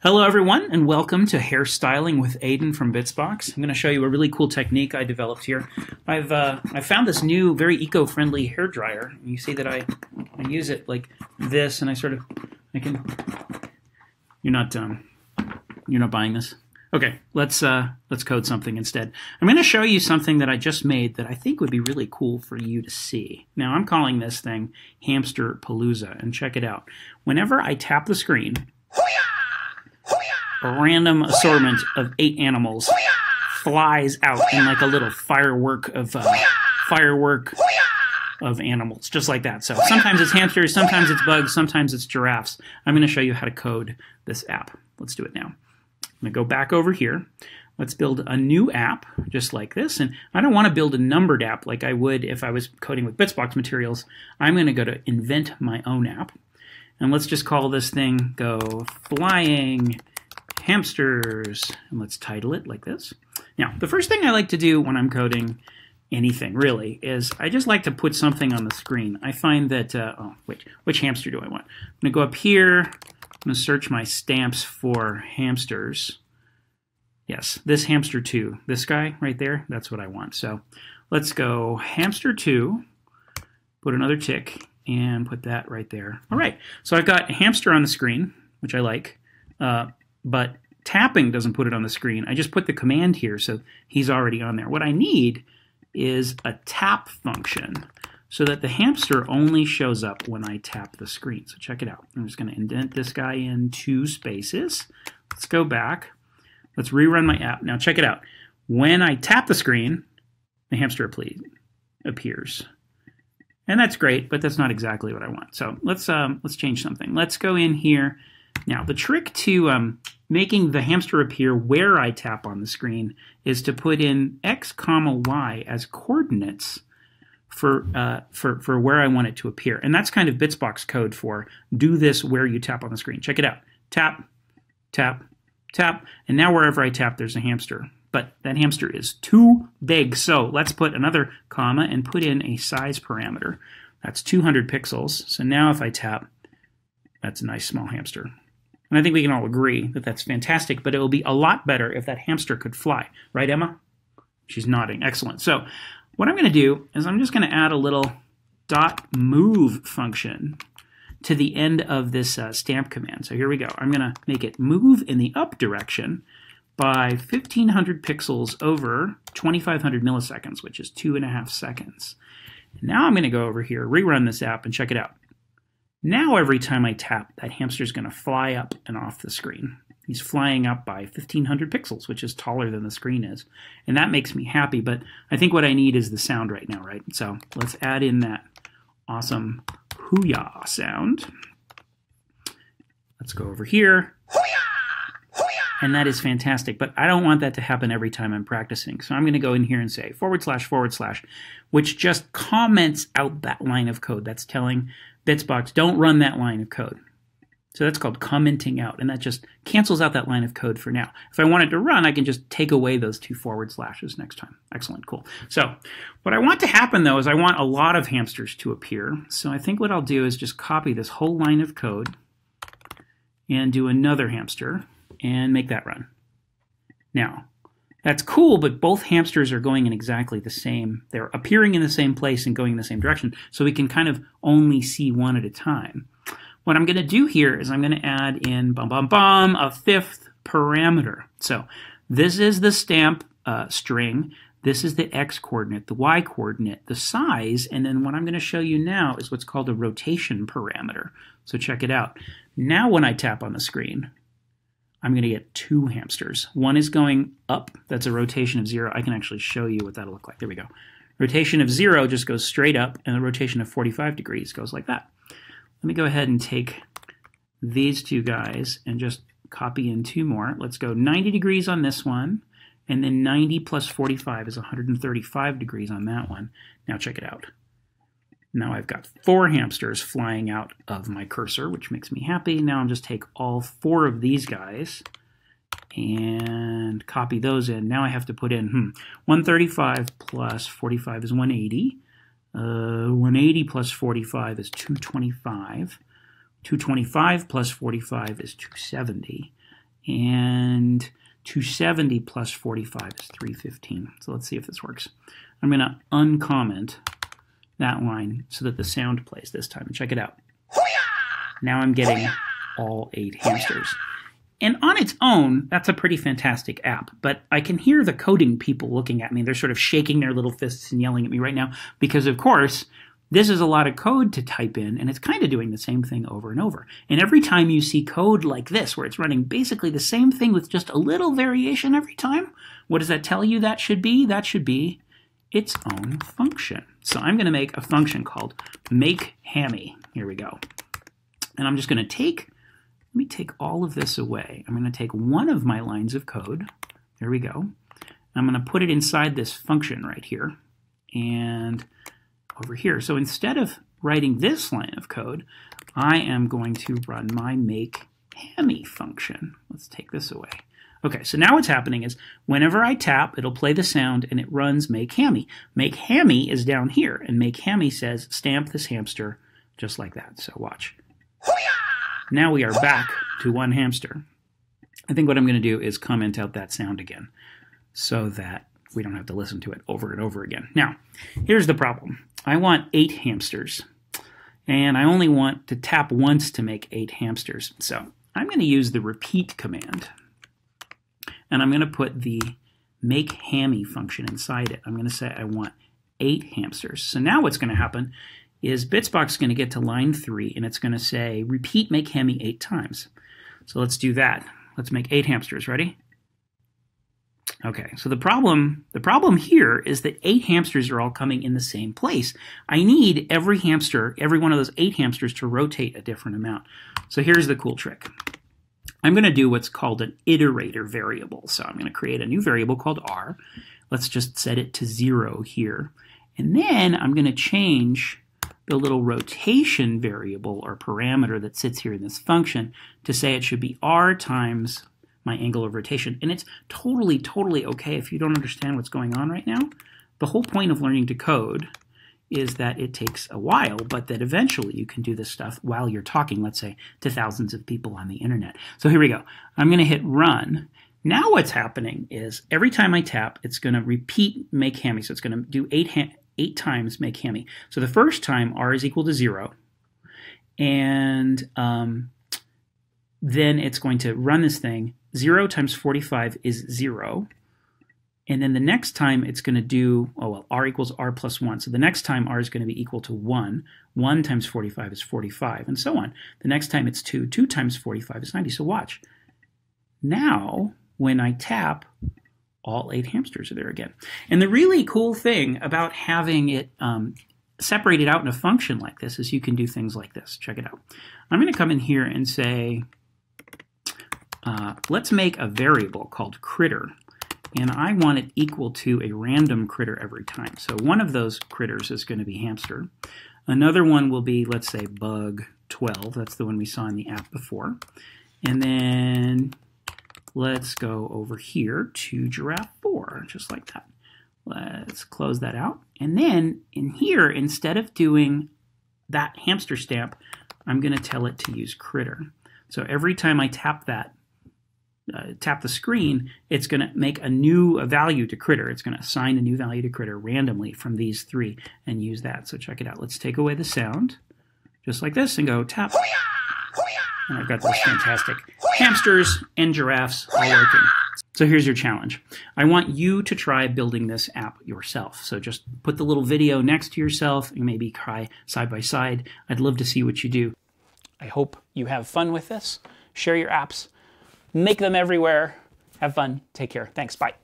Hello everyone and welcome to Hairstyling with Aidan from Bitsbox. I'm going to show you a really cool technique I developed here. I've uh, I found this new very eco-friendly hair dryer. You see that I, I use it like this and I sort of I can You're not um you're not buying this? Okay, let's uh let's code something instead. I'm going to show you something that I just made that I think would be really cool for you to see. Now, I'm calling this thing Hamsterpalooza and check it out. Whenever I tap the screen, a random assortment of eight animals flies out in like a little firework of uh, firework of animals, just like that. So sometimes it's hamsters, sometimes it's bugs, sometimes it's giraffes. I'm going to show you how to code this app. Let's do it now. I'm going to go back over here. Let's build a new app just like this. And I don't want to build a numbered app like I would if I was coding with Bitsbox materials. I'm going to go to invent my own app. And let's just call this thing go flying hamsters. And let's title it like this. Now, the first thing I like to do when I'm coding anything, really, is I just like to put something on the screen. I find that, uh, oh, wait, which hamster do I want? I'm to go up here. I'm to search my stamps for hamsters. Yes, this hamster 2. This guy right there, that's what I want. So let's go hamster 2, put another tick, and put that right there. All right, so I've got hamster on the screen, which I like. Uh, but tapping doesn't put it on the screen. I just put the command here, so he's already on there. What I need is a tap function so that the hamster only shows up when I tap the screen. So check it out. I'm just going to indent this guy in two spaces. Let's go back. Let's rerun my app. Now check it out. When I tap the screen, the hamster appears. And that's great, but that's not exactly what I want. So let's um, let's change something. Let's go in here. Now the trick to um, making the hamster appear where I tap on the screen is to put in x comma y as coordinates for uh, for for where I want it to appear, and that's kind of Bitsbox code for do this where you tap on the screen. Check it out: tap, tap, tap, and now wherever I tap, there's a hamster. But that hamster is too big, so let's put another comma and put in a size parameter. That's 200 pixels. So now if I tap, that's a nice small hamster. And I think we can all agree that that's fantastic, but it will be a lot better if that hamster could fly. Right, Emma? She's nodding. Excellent. So what I'm going to do is I'm just going to add a little dot move function to the end of this uh, stamp command. So here we go. I'm going to make it move in the up direction by 1500 pixels over 2500 milliseconds, which is two and a half seconds. Now I'm going to go over here, rerun this app, and check it out. Now every time I tap, that hamster is going to fly up and off the screen. He's flying up by 1500 pixels, which is taller than the screen is. And that makes me happy, but I think what I need is the sound right now, right? So let's add in that awesome hoo-yah sound. Let's go over here. And that is fantastic, but I don't want that to happen every time I'm practicing. So I'm going to go in here and say forward slash forward slash, which just comments out that line of code. That's telling Bitsbox, don't run that line of code. So that's called commenting out, and that just cancels out that line of code for now. If I want it to run, I can just take away those two forward slashes next time. Excellent, cool. So what I want to happen, though, is I want a lot of hamsters to appear. So I think what I'll do is just copy this whole line of code and do another hamster and make that run. Now, that's cool, but both hamsters are going in exactly the same. They're appearing in the same place and going in the same direction, so we can kind of only see one at a time. What I'm going to do here is I'm going to add in bum bum bum a fifth parameter. So this is the stamp uh, string. This is the x coordinate, the y coordinate, the size, and then what I'm going to show you now is what's called a rotation parameter. So check it out. Now when I tap on the screen, I'm going to get two hamsters. One is going up. That's a rotation of zero. I can actually show you what that'll look like. There we go. Rotation of zero just goes straight up, and the rotation of 45 degrees goes like that. Let me go ahead and take these two guys and just copy in two more. Let's go 90 degrees on this one, and then 90 plus 45 is 135 degrees on that one. Now check it out. Now I've got four hamsters flying out of my cursor, which makes me happy. Now I'll just take all four of these guys and copy those in. Now I have to put in hmm, 135 plus 45 is 180. Uh, 180 plus 45 is 225. 225 plus 45 is 270. And 270 plus 45 is 315. So let's see if this works. I'm going to uncomment that line so that the sound plays this time. And check it out. Now I'm getting all eight hamsters. And on its own, that's a pretty fantastic app. But I can hear the coding people looking at me. They're sort of shaking their little fists and yelling at me right now because, of course, this is a lot of code to type in, and it's kind of doing the same thing over and over. And every time you see code like this, where it's running basically the same thing with just a little variation every time, what does that tell you that should be? That should be its own function. So I'm going to make a function called make hammy. Here we go. And I'm just going to take let me take all of this away. I'm going to take one of my lines of code. There we go. I'm going to put it inside this function right here and over here. So instead of writing this line of code, I am going to run my make hammy function. Let's take this away. Okay, so now what's happening is whenever I tap, it'll play the sound and it runs make hammy. Make hammy is down here, and make hammy says stamp this hamster just like that. So watch. Now we are back to one hamster. I think what I'm going to do is comment out that sound again so that we don't have to listen to it over and over again. Now, here's the problem. I want eight hamsters, and I only want to tap once to make eight hamsters. So I'm going to use the repeat command, and I'm going to put the make hammy function inside it. I'm going to say I want eight hamsters. So now what's going to happen is Bitsbox is going to get to line 3 and it's going to say repeat make hammy 8 times. So let's do that. Let's make 8 hamsters. Ready? Okay, so the problem the problem here is that 8 hamsters are all coming in the same place. I need every hamster, every one of those 8 hamsters to rotate a different amount. So here's the cool trick. I'm going to do what's called an iterator variable. So I'm going to create a new variable called r. Let's just set it to 0 here. And then I'm going to change the little rotation variable or parameter that sits here in this function to say it should be r times my angle of rotation. And it's totally, totally okay if you don't understand what's going on right now. The whole point of learning to code is that it takes a while, but that eventually you can do this stuff while you're talking, let's say, to thousands of people on the internet. So here we go. I'm going to hit run. Now what's happening is every time I tap, it's going to repeat make hammy. So it's going to do eight, eight times make hammy. So the first time r is equal to zero, and um, then it's going to run this thing. Zero times 45 is zero. And then the next time it's going to do, oh well, r equals r plus 1. So the next time r is going to be equal to 1. 1 times 45 is 45, and so on. The next time it's 2. 2 times 45 is 90. So watch. Now, when I tap, all eight hamsters are there again. And the really cool thing about having it um, separated out in a function like this is you can do things like this. Check it out. I'm going to come in here and say, uh, let's make a variable called critter. And I want it equal to a random critter every time. So one of those critters is going to be hamster. Another one will be, let's say, bug 12. That's the one we saw in the app before. And then Let's go over here to giraffe 4, just like that. Let's close that out. And then in here, instead of doing that hamster stamp, I'm going to tell it to use critter. So every time I tap that, uh, tap the screen, it's going to make a new a value to critter. It's going to assign a new value to critter randomly from these three and use that. So check it out. Let's take away the sound, just like this, and go tap. And I've got this fantastic hamsters and giraffes all working. So here's your challenge. I want you to try building this app yourself. So just put the little video next to yourself and maybe try side by side. I'd love to see what you do. I hope you have fun with this. Share your apps, make them everywhere. Have fun. Take care. Thanks. Bye.